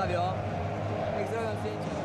Postaw ją.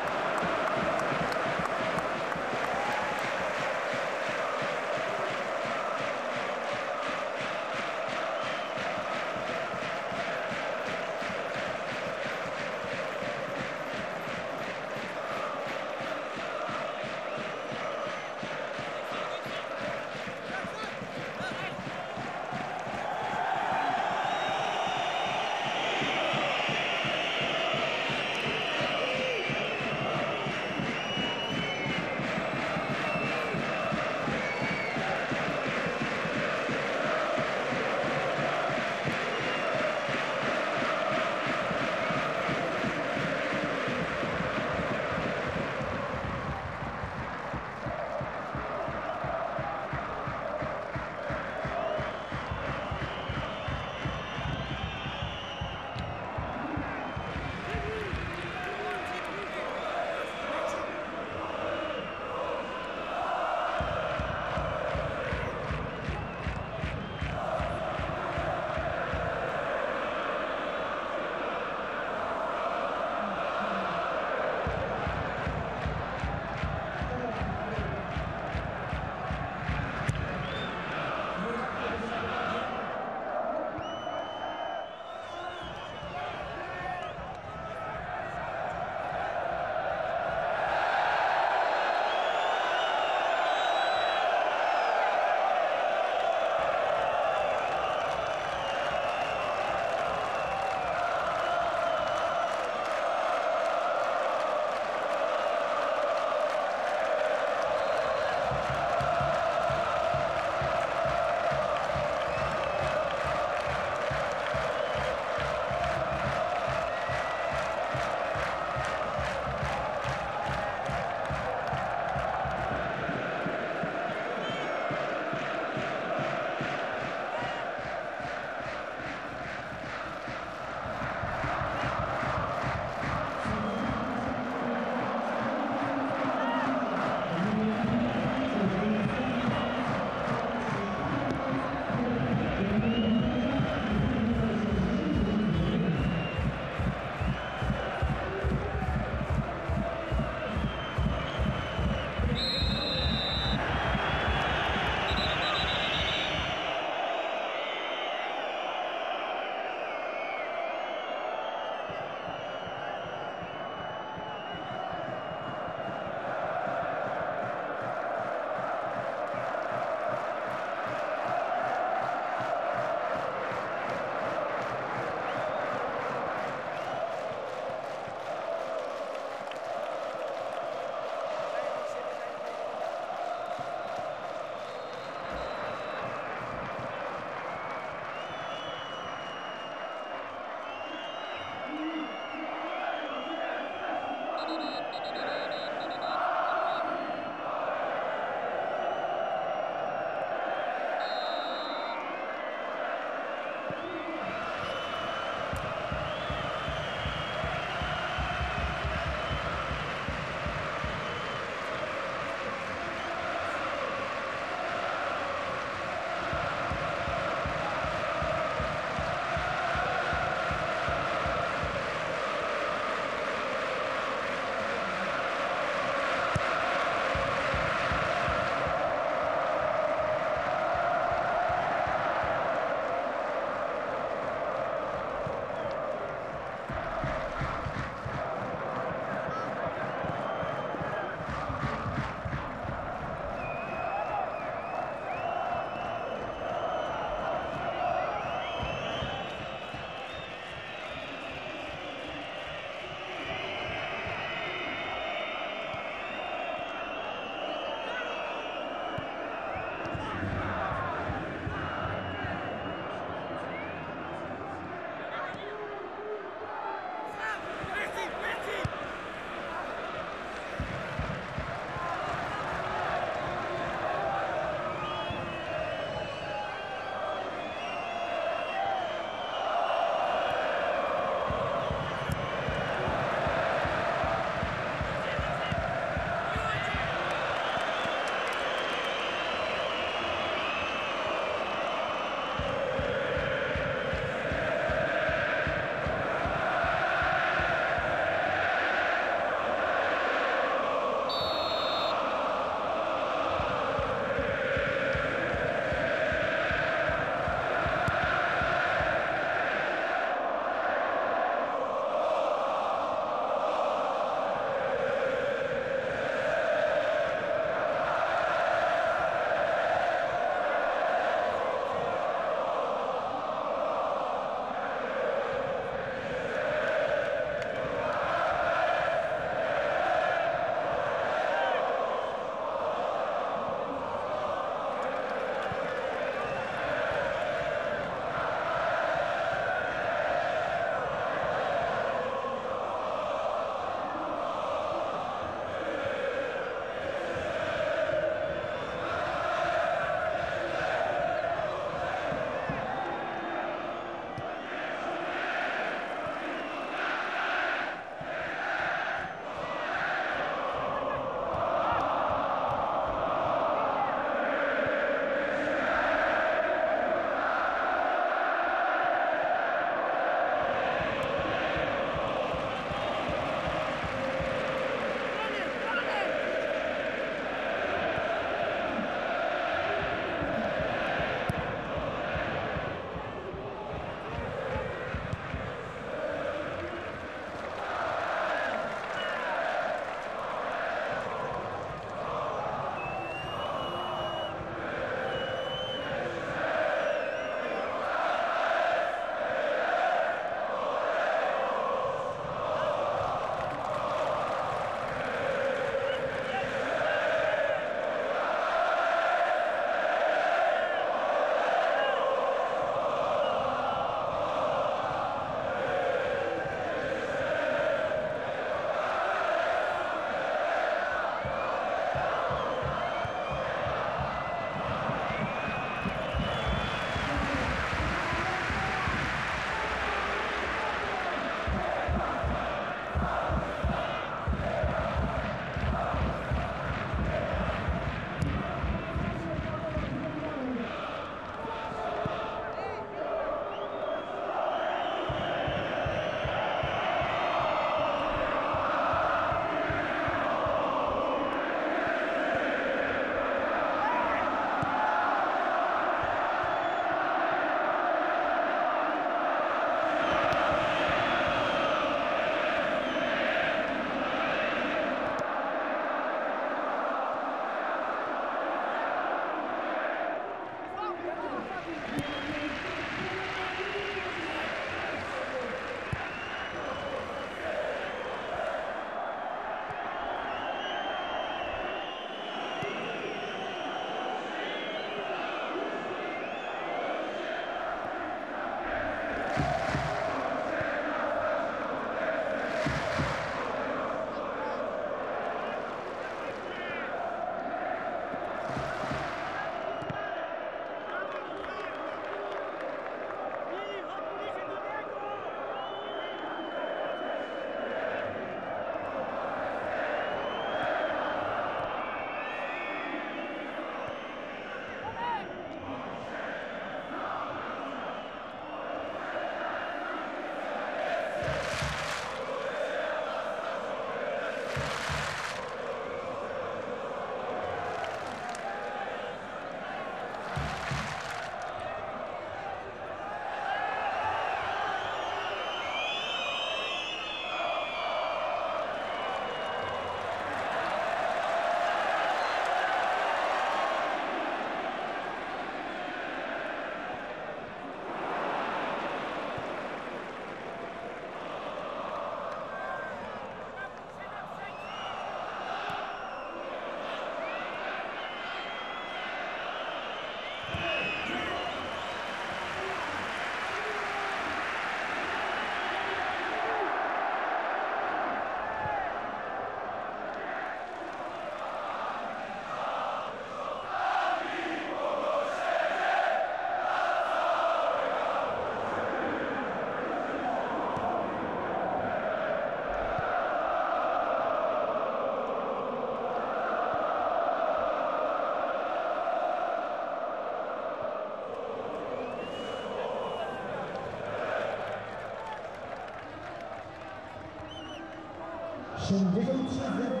Schon wieder